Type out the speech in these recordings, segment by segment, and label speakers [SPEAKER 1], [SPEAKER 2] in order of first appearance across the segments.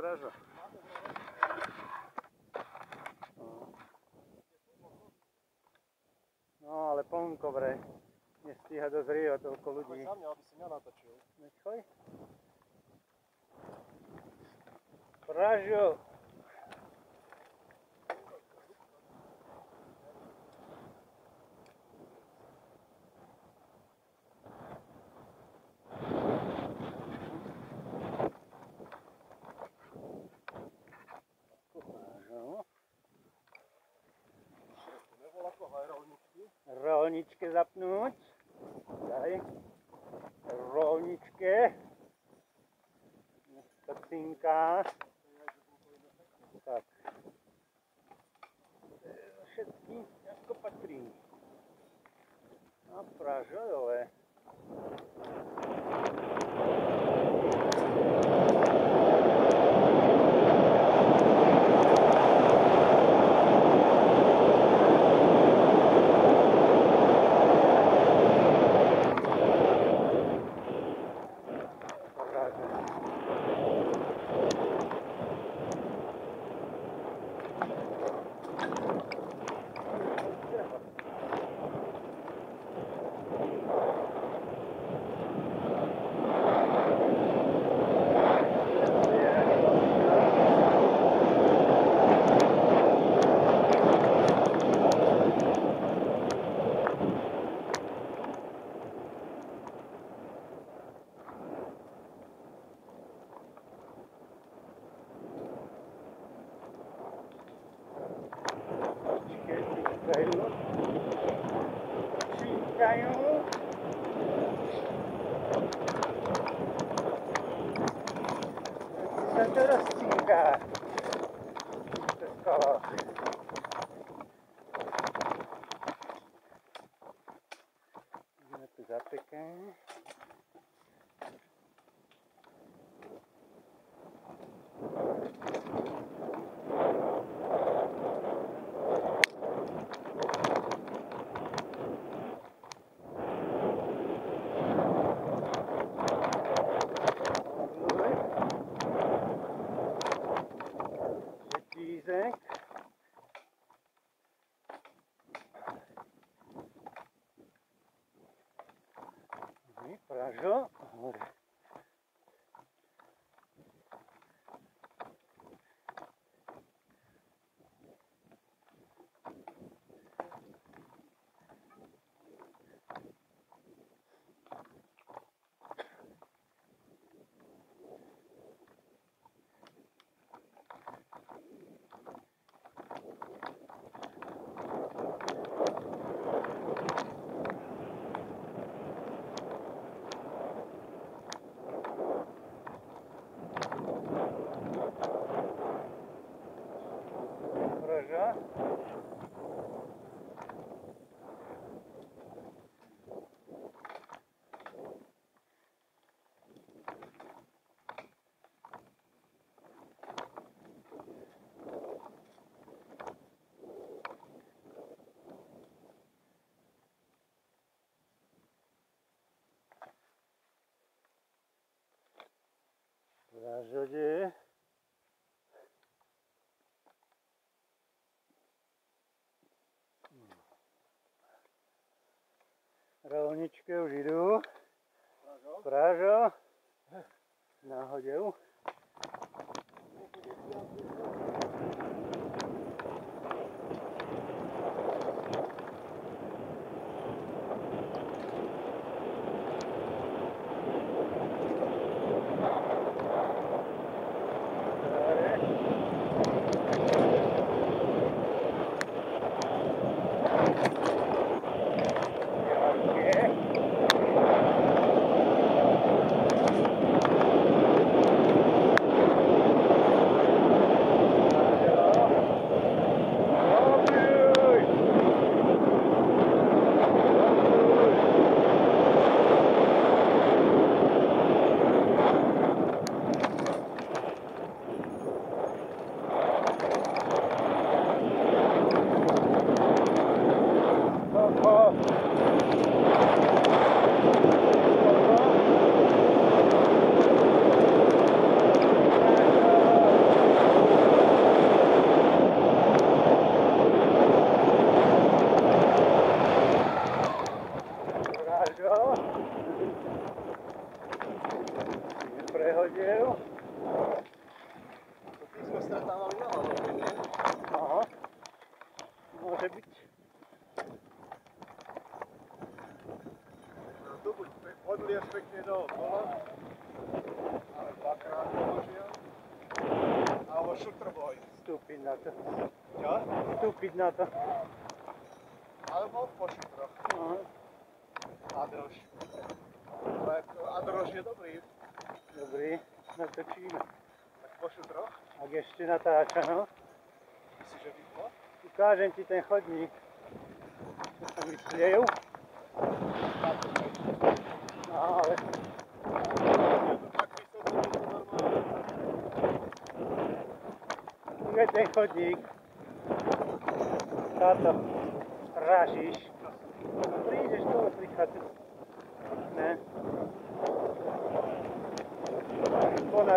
[SPEAKER 1] pražo. No. ale plnko vraj. Nestíha do zrieva toľko ľudí.
[SPEAKER 2] Choď na mňa, aby si mňa natočil.
[SPEAKER 1] Veď choj. Pražo. Pražo.
[SPEAKER 2] To nebol ako hajrovničky.
[SPEAKER 1] Rolničke zapnúť. Daj. Rolničke. Prcinka. Tak. Všetky ako patrí. A pražojové. Caiu. Doutora 그래서 Pražodě. Rolničky už idú.
[SPEAKER 2] Pražo.
[SPEAKER 1] Náhodou. Ďakujem.
[SPEAKER 2] Dobre, nie?
[SPEAKER 1] Aha. Môže byť.
[SPEAKER 2] No tu buď odlieš pekne do kola, ale dvakrát položia. Alebo šutrboj.
[SPEAKER 1] Vstúpiť na to.
[SPEAKER 2] Čo?
[SPEAKER 1] Vstúpiť na to.
[SPEAKER 2] Alebo po šutroch.
[SPEAKER 1] Aha.
[SPEAKER 2] Adrož. Ale Adrož je dobrý.
[SPEAKER 1] Dobrý. Natočíme.
[SPEAKER 2] Po šutroch.
[SPEAKER 1] Ak ešte natáča, no.
[SPEAKER 2] Myslíš, že vyšlo?
[SPEAKER 1] Ukážem ti ten chodník. Čo som vysliev. No ale tu je ten chodník. Táto rážiš. Prídeš dole pri chate. Ne. on a,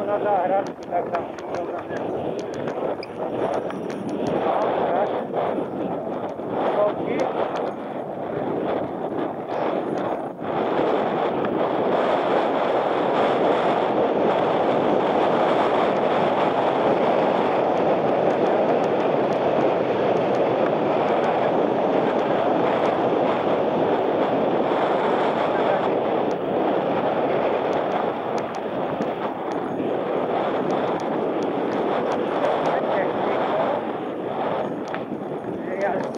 [SPEAKER 1] on a la, la,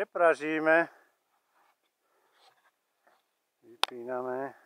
[SPEAKER 1] Ešte pražíme. Vypíname.